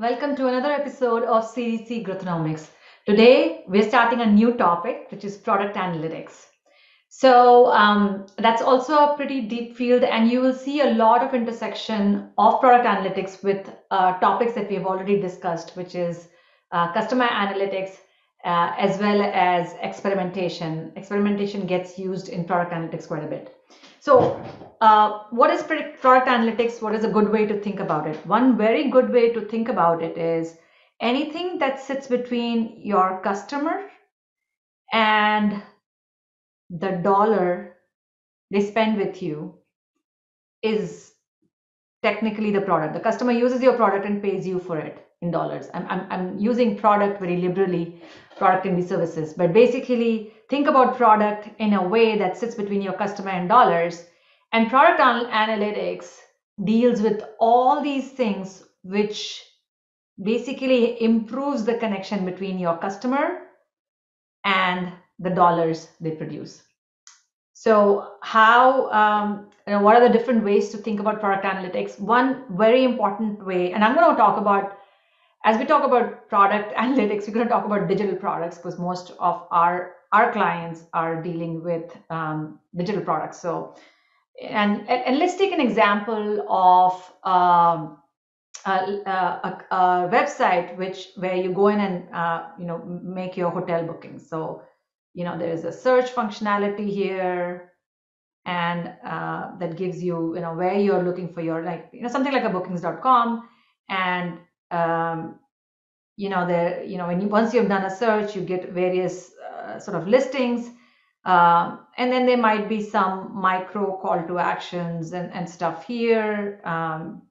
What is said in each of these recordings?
Welcome to another episode of CDC Growthonomics. Today, we're starting a new topic, which is product analytics. So um, that's also a pretty deep field, and you will see a lot of intersection of product analytics with uh, topics that we have already discussed, which is uh, customer analytics, uh, as well as experimentation. Experimentation gets used in product analytics quite a bit. So, uh, what is product analytics? What is a good way to think about it? One very good way to think about it is anything that sits between your customer and the dollar they spend with you is technically the product. The customer uses your product and pays you for it in dollars. I'm, I'm, I'm using product very liberally. Product can be services, but basically think about product in a way that sits between your customer and dollars. And product analytics deals with all these things, which basically improves the connection between your customer and the dollars they produce. So, how, um, you know, what are the different ways to think about product analytics? One very important way, and I'm going to talk about as we talk about product analytics, we're going to talk about digital products because most of our our clients are dealing with um, digital products. So, and and let's take an example of um, a, a, a, website which where you go in and uh, you know make your hotel bookings. So, you know there is a search functionality here, and uh, that gives you you know where you're looking for your like you know something like a bookings.com and um, you know there you know when you once you've done a search you get various sort of listings um, and then there might be some micro call to actions and, and stuff here um,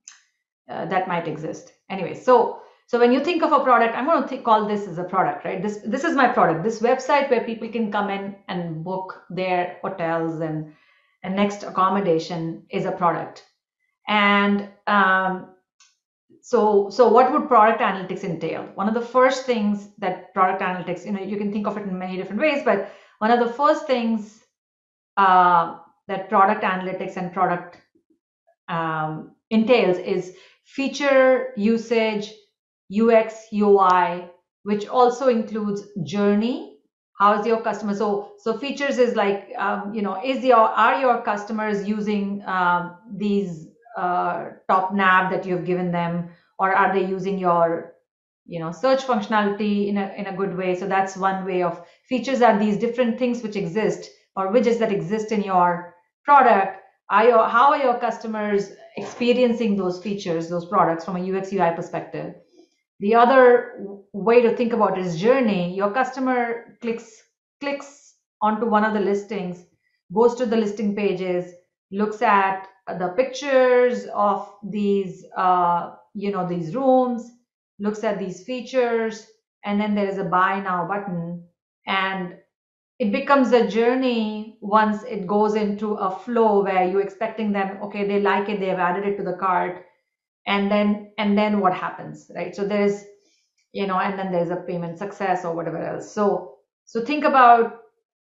uh, that might exist. Anyway so so when you think of a product i'm going to th- call this as a product right? This this is my product. This website where people can come in and book their hotels and and next accommodation is a product. And um, so, so what would product analytics entail? One of the first things that product analytics, you know, you can think of it in many different ways, but one of the first things uh, that product analytics and product um, entails is feature usage, UX, UI, which also includes journey. How is your customer? So, so features is like, um, you know, is your are your customers using um, these uh, top nav that you've given them? Or are they using your you know search functionality in a, in a good way? So that's one way of features are these different things which exist or widgets that exist in your product. Are your, how are your customers experiencing those features those products from a ux ui perspective? The other way to think about is journey. Your customer clicks clicks onto one of the listings goes to the listing pages looks at the pictures of these uh, you know these rooms looks at these features and then there is a buy now button. And it becomes a journey once it goes into a flow where you're expecting them okay they like it they've added it to the cart and then and then what happens right? So there's you know and then there's a payment success or whatever else. So so think about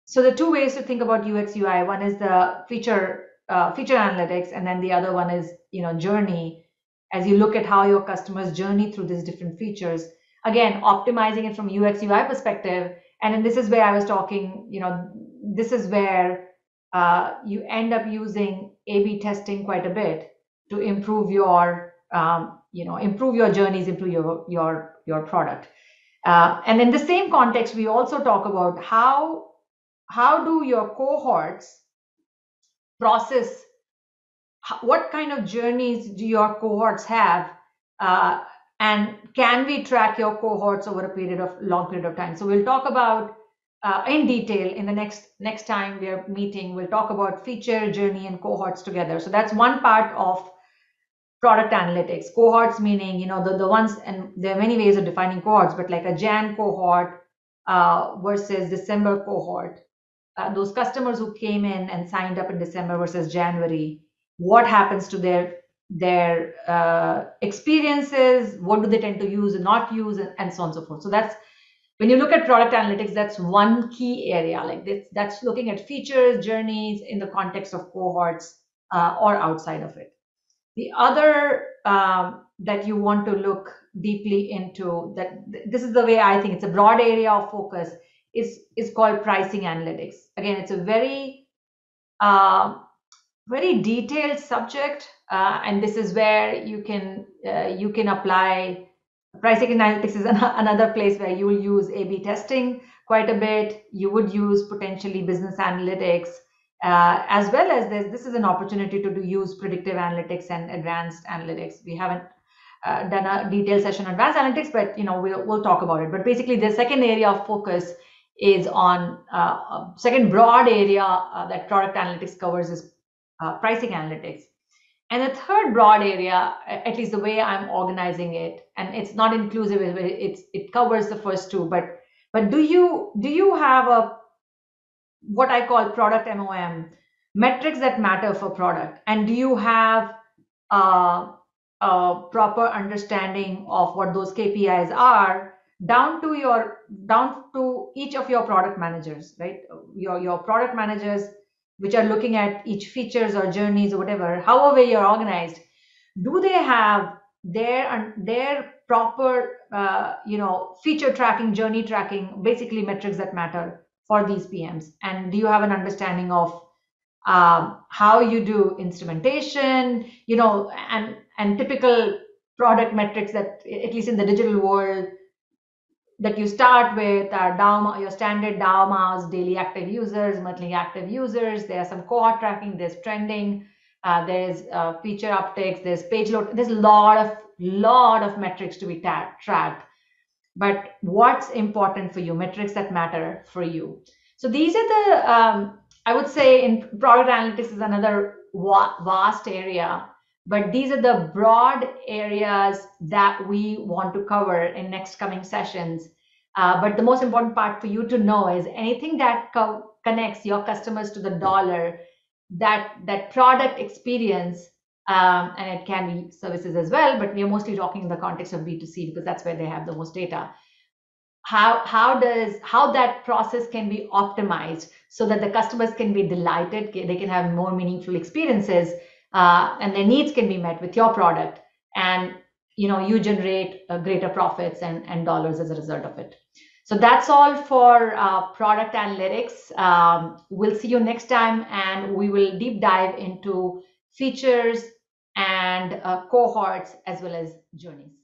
so the two ways to think about ux ui one is the feature uh, feature analytics and then the other one is you know journey. As you look at how your customers journey through these different features again optimizing it from ux ui perspective and then this is where i was talking you know this is where uh, you end up using a b testing quite a bit to improve your um, you know improve your journeys improve your your your product. Uh, and in the same context we also talk about how how do your cohorts process. What kind of journeys do your cohorts have uh, and can we track your cohorts over a period of long period of time? So we'll talk about uh, in detail in the next next time we are meeting we'll talk about feature journey and cohorts together. So that's one part of product analytics. Cohorts meaning you know the, the ones and there are many ways of defining cohorts but like a jan cohort uh, versus december cohort uh, those customers who came in and signed up in december versus january what happens to their their uh, experiences? What do they tend to use and not use? And, and so on and so forth. So that's when you look at product analytics that's one key area. Like this that's looking at features journeys in the context of cohorts uh, or outside of it. The other um, that you want to look deeply into that this is the way I think it's a broad area of focus is is called pricing analytics. Again, it's a very uh, very detailed subject, uh, and this is where you can uh, you can apply pricing analytics is an, another place where you will use A/B testing quite a bit. You would use potentially business analytics. Uh, as well as this, this is an opportunity to do, use predictive analytics and advanced analytics. We haven't uh, done a detailed session on advanced analytics, but you know we'll, we'll talk about it. But basically, the second area of focus is on uh, second broad area uh, that product analytics covers is uh, pricing analytics. And the third broad area, at least the way I'm organizing it, and it's not inclusive, it's it covers the first two, but but do you do you have a what I call product MOM metrics that matter for product, and do you have a, a proper understanding of what those KPIs are down to your down to each of your product managers, right? Your your product managers which are looking at each features or journeys or whatever, however you're organized, do they have their their proper uh, you know feature tracking, journey tracking, basically metrics that matter for these PMs? And do you have an understanding of um, how you do instrumentation, you know, and and typical product metrics that at least in the digital world that you start with are DAU, your standard DAU MAUs, daily active users, monthly active users. There's some cohort tracking, there's trending, uh, there's uh, feature uptakes, there's page load. There's a lot of lot of metrics to be tracked. But what's important for you? Metrics that matter for you. So these are the um, I would say in product analytics is another vast area but these are the broad areas that we want to cover in next coming sessions. Uh, but the most important part for you to know is anything that co- connects your customers to the dollar, that that product experience, um, and it can be services as well. But we are mostly talking in the context of B2C because that's where they have the most data. How how does how that process can be optimized so that the customers can be delighted, they can have more meaningful experiences uh, and their needs can be met with your product and you know you generate uh, greater profits and, and dollars as a result of it. So that's all for uh, product analytics. Um, we'll see you next time and we will deep dive into features and uh, cohorts as well as journeys